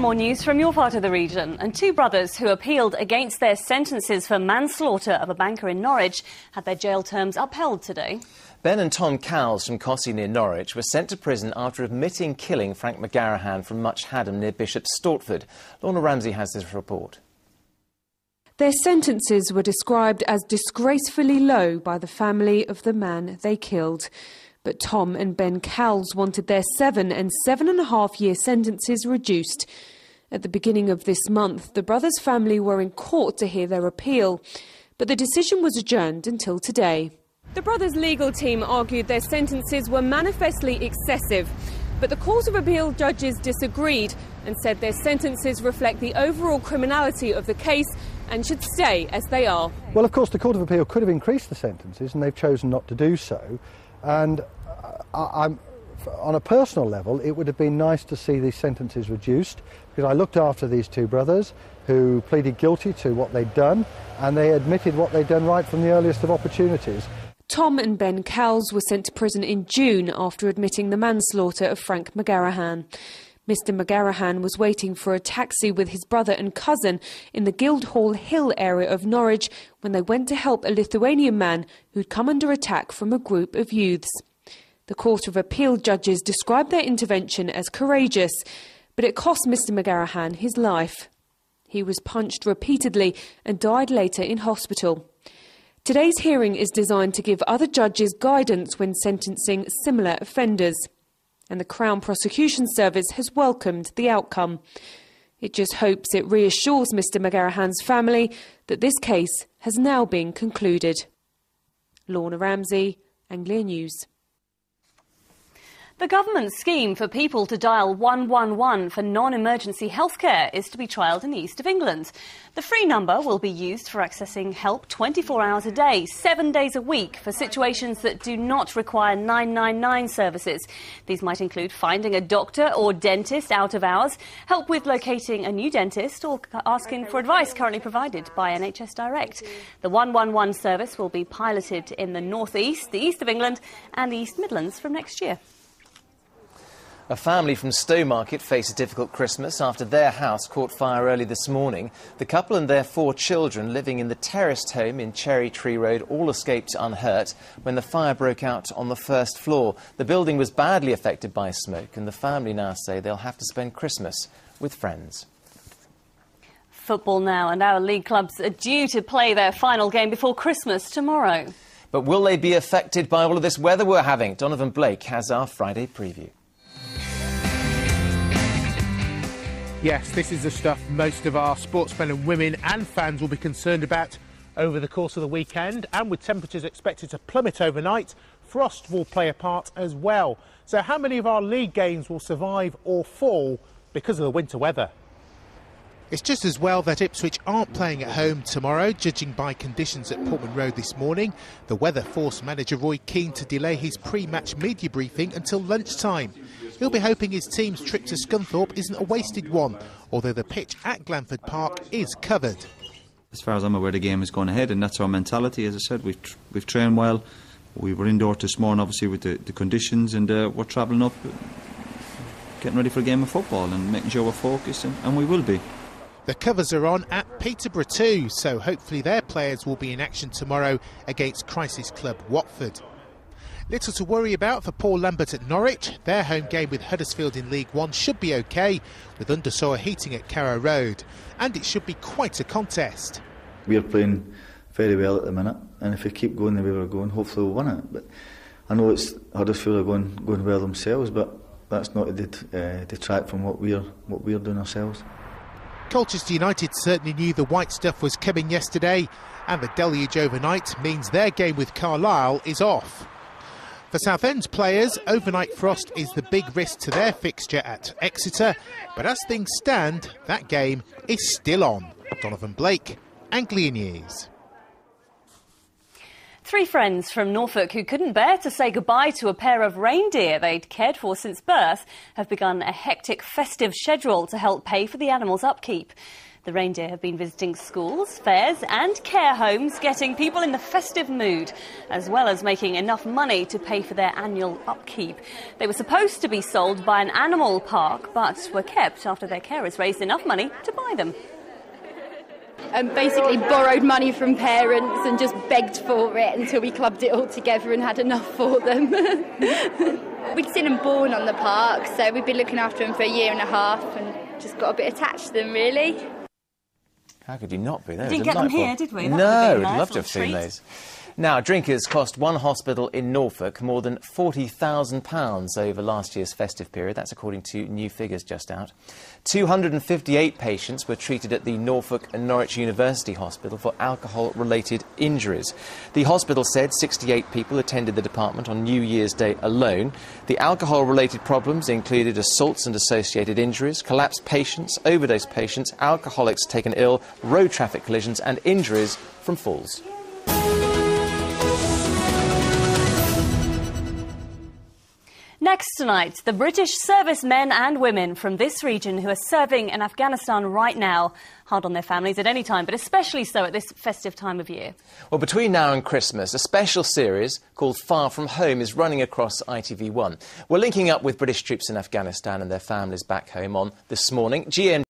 And more news from your part of the region. And two brothers who appealed against their sentences for manslaughter of a banker in Norwich had their jail terms upheld today. Ben and Tom Cowles from Costessey near Norwich were sent to prison after admitting killing Frank McGarahan from Much Hadham near Bishop Stortford. Lorna Ramsey has this report. Their sentences were described as disgracefully low by the family of the man they killed. But Tom and Ben Cowles wanted their seven and seven and a half year sentences reduced. At the beginning of this month, the brothers' family were in court to hear their appeal, but the decision was adjourned until today. The brothers' legal team argued their sentences were manifestly excessive, but the Court of Appeal judges disagreed and said their sentences reflect the overall criminality of the case and should stay as they are. Well, of course, the Court of Appeal could have increased the sentences, and they've chosen not to do so. And uh, I, am on a personal level, it would have been nice to see these sentences reduced because I looked after these two brothers who pleaded guilty to what they'd done and they admitted what they'd done right from the earliest of opportunities. Tom and Ben Cowles were sent to prison in June after admitting the manslaughter of Frank McGarahan. Mr. McGarahan was waiting for a taxi with his brother and cousin in the Guildhall Hill area of Norwich when they went to help a Lithuanian man who'd come under attack from a group of youths. The Court of Appeal judges described their intervention as courageous, but it cost Mr. McGarahan his life. He was punched repeatedly and died later in hospital. Today's hearing is designed to give other judges guidance when sentencing similar offenders and the Crown Prosecution Service has welcomed the outcome. It just hopes it reassures Mr McGarahan's family that this case has now been concluded. Lorna Ramsey, Anglia News. The government's scheme for people to dial 111 for non-emergency healthcare is to be trialled in the east of England. The free number will be used for accessing help 24 hours a day, seven days a week for situations that do not require 999 services. These might include finding a doctor or dentist out of hours, help with locating a new dentist or asking for advice currently provided by NHS Direct. The 111 service will be piloted in the north east, the east of England and the East Midlands from next year. A family from Stowmarket face a difficult Christmas after their house caught fire early this morning. The couple and their four children living in the terraced home in Cherry Tree Road all escaped unhurt when the fire broke out on the first floor. The building was badly affected by smoke and the family now say they'll have to spend Christmas with friends. Football now and our league clubs are due to play their final game before Christmas tomorrow. But will they be affected by all of this weather we're having? Donovan Blake has our Friday preview. Yes, this is the stuff most of our sportsmen and women and fans will be concerned about over the course of the weekend. And with temperatures expected to plummet overnight, frost will play a part as well. So, how many of our league games will survive or fall because of the winter weather? It's just as well that Ipswich aren't playing at home tomorrow, judging by conditions at Portman Road this morning. The weather forced manager Roy Keane to delay his pre match media briefing until lunchtime. He'll be hoping his team's trip to Scunthorpe isn't a wasted one, although the pitch at Glanford Park is covered. As far as I'm aware, the game is going ahead, and that's our mentality. As I said, we've, tr- we've trained well. We were indoor this morning, obviously, with the, the conditions, and uh, we're travelling up, getting ready for a game of football and making sure we're focused, and, and we will be. The covers are on at Peterborough too, so hopefully their players will be in action tomorrow against crisis club Watford. Little to worry about for Paul Lambert at Norwich. Their home game with Huddersfield in League One should be okay, with undersoil heating at Carrow Road. And it should be quite a contest. We're playing very well at the minute, and if we keep going the way we're going, hopefully we'll win it. But I know it's Huddersfield are going going well themselves, but that's not to uh, detract from what we're what we're doing ourselves. Colchester United certainly knew the white stuff was coming yesterday, and the deluge overnight means their game with Carlisle is off. For Southend's players, overnight frost is the big risk to their fixture at Exeter, but as things stand, that game is still on. Donovan Blake, Anglia News. Three friends from Norfolk who couldn't bear to say goodbye to a pair of reindeer they'd cared for since birth have begun a hectic festive schedule to help pay for the animals' upkeep. The reindeer have been visiting schools, fairs, and care homes, getting people in the festive mood, as well as making enough money to pay for their annual upkeep. They were supposed to be sold by an animal park, but were kept after their carers raised enough money to buy them and basically borrowed money from parents and just begged for it until we clubbed it all together and had enough for them. We'd seen them born on the park, so we've been looking after them for a year and a half and just got a bit attached to them, really. How could you not be? There didn't get them here, did we? That no, we'd love to have seen those. Now, drinkers cost one hospital in Norfolk more than £40,000 over last year's festive period. That's according to new figures just out. 258 patients were treated at the Norfolk and Norwich University Hospital for alcohol-related injuries. The hospital said 68 people attended the department on New Year's Day alone. The alcohol-related problems included assaults and associated injuries, collapsed patients, overdose patients, alcoholics taken ill, road traffic collisions and injuries from falls. Next tonight, the British servicemen and women from this region who are serving in Afghanistan right now. Hard on their families at any time, but especially so at this festive time of year. Well, between now and Christmas, a special series called Far From Home is running across ITV1. We're linking up with British troops in Afghanistan and their families back home on this morning. GM